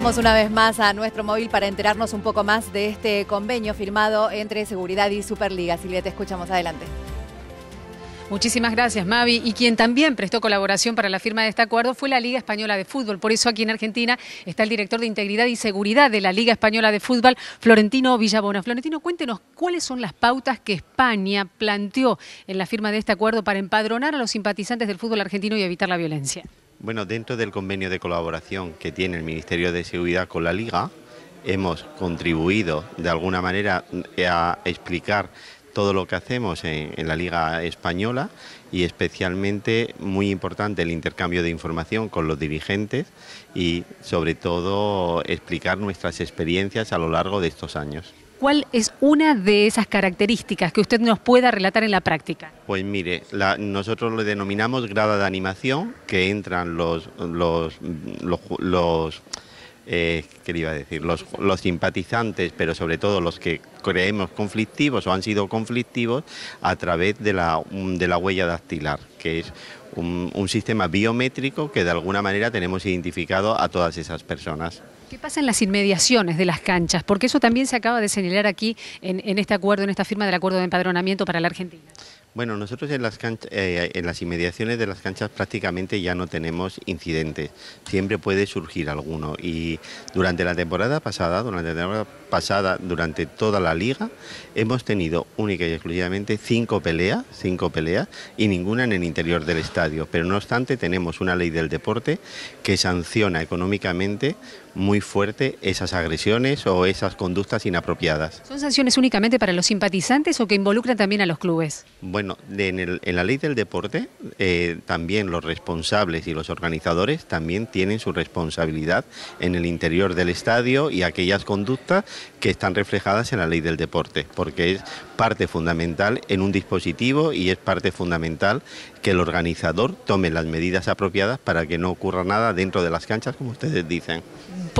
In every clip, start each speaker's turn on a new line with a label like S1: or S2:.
S1: Vamos una vez más a nuestro móvil para enterarnos un poco más de este convenio firmado entre Seguridad y Superliga. Silvia, te escuchamos adelante.
S2: Muchísimas gracias, Mavi. Y quien también prestó colaboración para la firma de este acuerdo fue la Liga Española de Fútbol. Por eso aquí en Argentina está el director de Integridad y Seguridad de la Liga Española de Fútbol, Florentino Villabona. Florentino, cuéntenos cuáles son las pautas que España planteó en la firma de este acuerdo para empadronar a los simpatizantes del fútbol argentino y evitar la violencia.
S3: Bueno, dentro del convenio de colaboración que tiene el Ministerio de Seguridad con la Liga, hemos contribuido de alguna manera a explicar todo lo que hacemos en, la Liga Española y especialmente muy importante el intercambio de información con los dirigentes y sobre todo explicar nuestras experiencias a lo largo de estos años.
S2: ¿Cuál es una de esas características que usted nos pueda relatar en la práctica?
S3: Pues mire, nosotros lo denominamos grada de animación, que entran los, los, los eh, ¿qué iba a decir? Los, simpatizantes, pero sobre todo los que creemos conflictivos o han sido conflictivos a través de la, de la huella dactilar, que es un, sistema biométrico que de alguna manera tenemos identificado a todas esas personas.
S2: ¿Qué pasa en las inmediaciones de las canchas? Porque eso también se acaba de señalar aquí en, en este acuerdo, en esta firma del acuerdo de empadronamiento para la Argentina.
S3: Bueno, nosotros en las, eh, en las inmediaciones de las canchas prácticamente ya no tenemos incidentes. Siempre puede surgir alguno. Y durante la temporada pasada, durante la temporada pasada, durante toda la liga, hemos tenido única y exclusivamente cinco peleas, cinco peleas, y ninguna en el interior del estadio. Pero no obstante, tenemos una ley del deporte que sanciona económicamente muy fuerte esas agresiones o esas conductas inapropiadas.
S2: ¿Son sanciones únicamente para los simpatizantes o que involucran también a los clubes?
S3: Bueno, en, la ley del deporte eh, también los responsables y los organizadores también tienen su responsabilidad en el interior del estadio y aquellas conductas que están reflejadas en la ley del deporte, porque es parte fundamental en un dispositivo y es parte fundamental que el organizador tome las medidas apropiadas para que no ocurra nada dentro de las canchas, como ustedes dicen.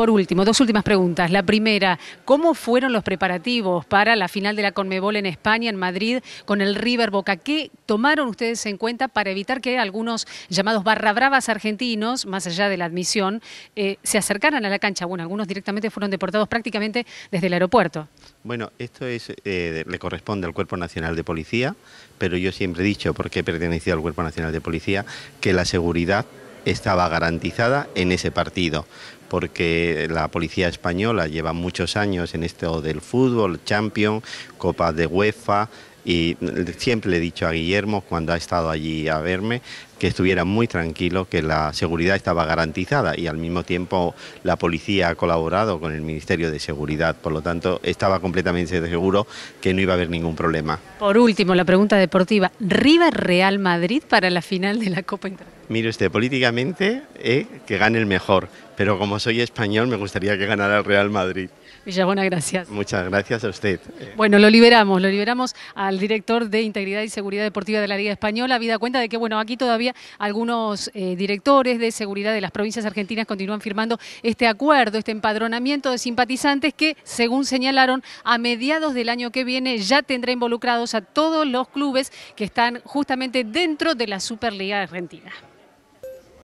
S2: Por último, dos últimas preguntas. La primera, ¿cómo fueron los preparativos para la final de la Conmebol en España, en Madrid, con el River Boca? ¿Qué tomaron ustedes en cuenta para evitar que algunos llamados barra bravas argentinos, más allá de la admisión, eh, se acercaran a la cancha? Bueno, algunos directamente fueron deportados prácticamente desde el aeropuerto.
S3: Bueno, esto es, eh, le corresponde al Cuerpo Nacional de Policía, pero yo siempre he dicho, porque he pertenecido al Cuerpo Nacional de Policía, que la seguridad estaba garantizada en ese partido, porque la policía española lleva muchos años en esto del fútbol, Champions, Copa de UEFA, y siempre le he dicho a Guillermo cuando ha estado allí a verme que estuviera muy tranquilo, que la seguridad estaba garantizada y al mismo tiempo la policía ha colaborado con el Ministerio de Seguridad, por lo tanto estaba completamente seguro que no iba a haber ningún problema.
S2: Por último, la pregunta deportiva, ¿River Real Madrid para la final de la Copa Internacional?
S3: Mire usted, políticamente eh, que gane el mejor, pero como soy español me gustaría que ganara el Real Madrid.
S2: Villabona, gracias.
S3: Muchas gracias a usted.
S2: Bueno, lo liberamos, lo liberamos al director de Integridad y Seguridad Deportiva de la Liga Española. Vida cuenta de que, bueno, aquí todavía algunos eh, directores de seguridad de las provincias argentinas continúan firmando este acuerdo, este empadronamiento de simpatizantes que, según señalaron, a mediados del año que viene ya tendrá involucrados a todos los clubes que están justamente dentro de la Superliga Argentina.